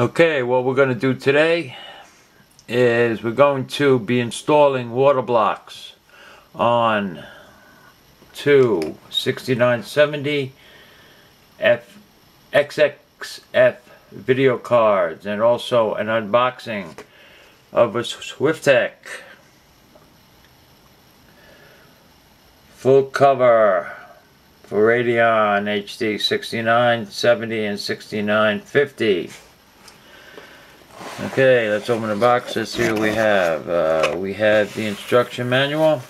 Okay, what we're going to do today is we're going to be installing water blocks on two 6970 F XXF video cards and also an unboxing of a Swiftech full cover for Radeon HD 6970 and 6950 Okay, let's open the box. Let's see what we have. Uh, we have the instruction manual.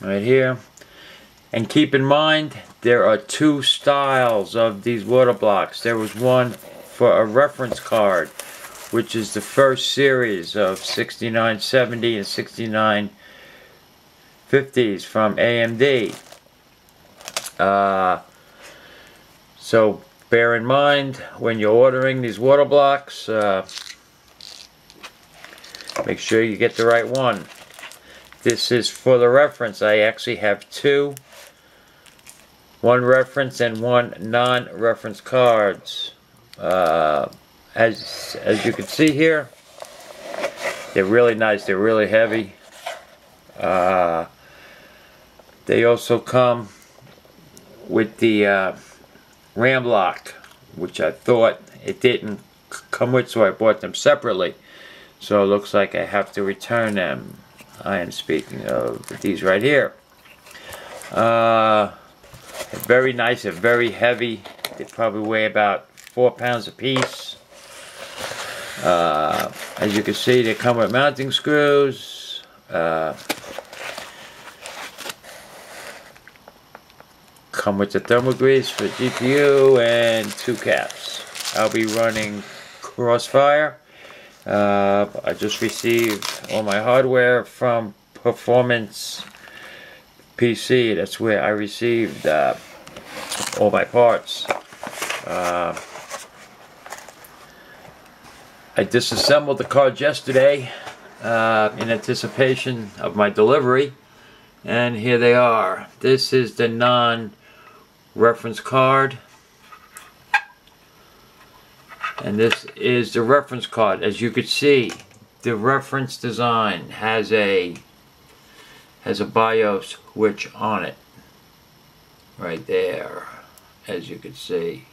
Right here. And keep in mind, there are two styles of these water blocks. There was one for a reference card, which is the first series of 6970 and 6950s from AMD. Uh, so bear in mind when you're ordering these water blocks uh, make sure you get the right one. This is for the reference. I actually have two one reference and one non-reference cards. Uh, as as you can see here they're really nice they're really heavy. Uh, they also come with the uh, RAM block, which I thought it didn't come with, so I bought them separately. So it looks like I have to return them. I am speaking of these right here. Uh, very nice and very heavy. They probably weigh about four pounds a piece. Uh, as you can see, they come with mounting screws. Uh, come with the thermal grease for GPU and two caps. I'll be running Crossfire. Uh, I just received all my hardware from Performance PC. That's where I received uh, all my parts. Uh, I disassembled the cards yesterday uh, in anticipation of my delivery. And here they are. This is the non reference card. And this is the reference card. As you could see the reference design has a has a BIOS switch on it. Right there as you can see.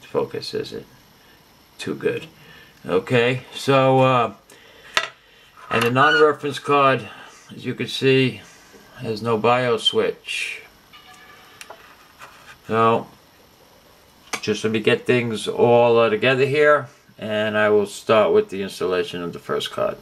Focus isn't too good. Okay so uh, and the non-reference card as you can see has no BIOS switch so, just let me get things all together here, and I will start with the installation of the first card.